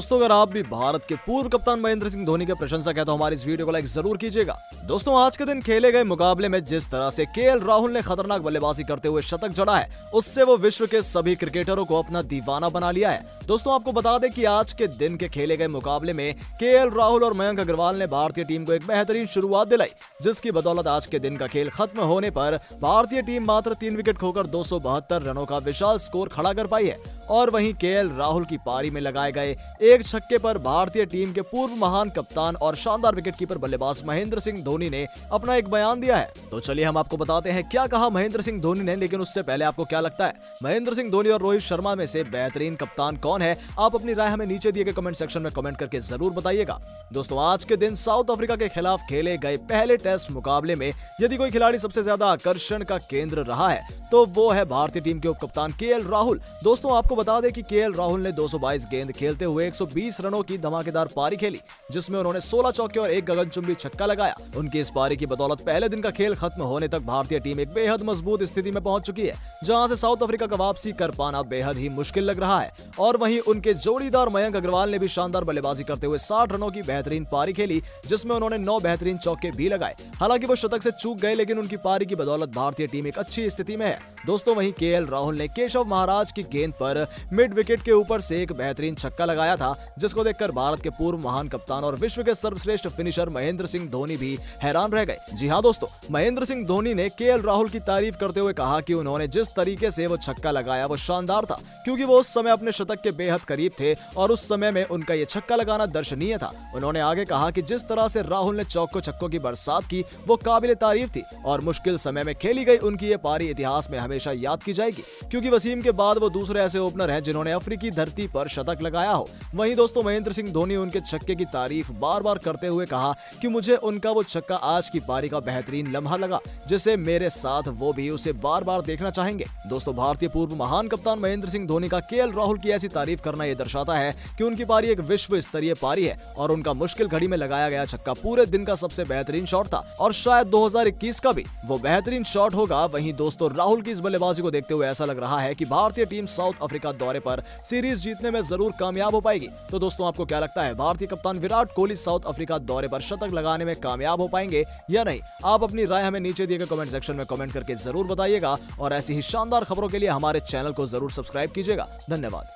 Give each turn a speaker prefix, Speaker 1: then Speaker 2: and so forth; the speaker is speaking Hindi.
Speaker 1: दोस्तों, अगर आप भी भारत के पूर्व कप्तान महेंद्र सिंह धोनी के प्रशंसक है तो हमारी इस वीडियो को लाइक ज़रूर कीजिएगा। दोस्तों, आज के दिन खेले गए मुकाबले में जिस तरह से केएल राहुल ने खतरनाक बल्लेबाजी करते हुए शतक जड़ा है, उससे वो विश्व के सभी क्रिकेटरों को अपना दीवाना बना लिया है। दोस्तों, आपको बता दें कि आज के दिन के खेले गए मुकाबले में के राहुल और मयंक अग्रवाल ने भारतीय टीम को एक बेहतरीन शुरुआत दिलाई, जिसकी बदौलत आज के दिन का खेल खत्म होने पर भारतीय टीम मात्र तीन विकेट खोकर दो सौ बहत्तर रनों का विशाल स्कोर खड़ा कर पाई है। और वहीं के राहुल की पारी में लगाए गए एक छक्के पर भारतीय टीम के पूर्व महान कप्तान और शानदार विकेटकीपर बल्लेबाज महेंद्र सिंह धोनी ने अपना एक बयान दिया है। तो चलिए हम आपको बताते हैं क्या कहा महेंद्र सिंह धोनी ने, लेकिन उससे पहले आपको क्या लगता है? महेंद्र सिंह धोनी और रोहित शर्मा में से बेहतरीन कप्तान कौन है? आप अपनी राय हमें नीचे दिए गए कमेंट सेक्शन में कमेंट करके ज़रूर बताइएगा। दोस्तों, आज के दिन साउथ अफ्रीका के खिलाफ खेले गए पहले टेस्ट मुकाबले में यदि कोई खिलाड़ी सबसे ज़्यादा आकर्षण का केंद्र रहा है तो वो है भारतीय टीम के उप कप्तान के राहुल। दोस्तों, आपको बता दें कि के राहुल ने 222 गेंद खेलते हुए 120 रनों की धमाकेदार पारी खेली, जिसमें उन्होंने 16 चौके और एक गगनचुंबी छक्का लगाया। उनकी इस पारी की बदौलत पहले दिन का खेल खत्म होने तक भारतीय टीम एक बेहद मज़बूत स्थिति में पहुँच चुकी है, जहाँ से साउथ अफ्रीका का वापसी कर पाना बेहद ही मुश्किल लग रहा है। और वहीं उनके जोड़ीदार मयंक अग्रवाल ने भी शानदार बल्लेबाजी करते हुए साठ रनों की बेहतरीन पारी खेली, जिसमें उन्होंने नौ बेहतरीन चौके भी लगाए। हालाँकि वो शतक से चूक गए, लेकिन उनकी पारी की बदौलत भारतीय टीम एक अच्छी स्थिति में है। दोस्तों, वहीं के राहुल ने केशव महाराज की गेंद पर मिड विकेट के ऊपर से एक बेहतरीन छक्का लगाया था, जिसको देखकर भारत के पूर्व महान कप्तान और विश्व के सर्वश्रेष्ठ फिनिशर महेंद्र सिंह धोनी भी हैरान रह गए। जी हाँ दोस्तों, महेंद्र सिंह धोनी ने के राहुल की तारीफ़ करते हुए कहा कि उन्होंने जिस तरीके से वो छक्का लगाया, वो शानदार था, क्योंकि वो उस समय अपने शतक के बेहद करीब थे और उस समय में उनका ये छक्का लगाना दर्शनीय था। उन्होंने आगे कहा कि जिस तरह से राहुल ने चौको छक्कों की बरसात की, वो काबिल तारीफ़ थी और मुश्किल समय में खेली गई उनकी ये पारी इतिहास में हमेशा याद की जाएगी, क्योंकि वसीम के बाद वो दूसरे ऐसे ओपनर हैं जिन्होंने अफ्रीकी धरती पर शतक लगाया हो। वहीं दोस्तों महेंद्र सिंह धोनी उनके छक्के की तारीफ़ बार बार करते हुए कहा कि मुझे उनका वो छक्का आज की पारी का बेहतरीन लम्हा लगा, जिसे मेरे साथ वो भी उसे बार बार देखना चाहेंगे। दोस्तों, भारतीय पूर्व महान कप्तान महेंद्र सिंह धोनी का के राहुल की ऐसी तारीफ़ करना यह दर्शाता है की उनकी पारी एक विश्व स्तरीय पारी है और उनका मुश्किल घड़ी में लगाया गया छक्का पूरे दिन का सबसे बेहतरीन शॉट था और शायद 2021 का भी वो बेहतरीन शॉट होगा। वहीं दोस्तों, राहुल की इस बल्लेबाजी को देखते हुए ऐसा लग रहा है कि भारतीय टीम साउथ अफ्रीका दौरे पर सीरीज़ जीतने में ज़रूर कामयाब हो पाएगी। तो दोस्तों, आपको क्या लगता है, भारतीय कप्तान विराट कोहली साउथ अफ्रीका दौरे पर शतक लगाने में कामयाब हो पाएँगे या नहीं? आप अपनी राय हमें नीचे दिए गए कमेंट सेक्शन में कमेंट करके ज़रूर बताइएगा और ऐसी ही शानदार खबरों के लिए हमारे चैनल को ज़रूर सब्सक्राइब कीजिएगा। धन्यवाद।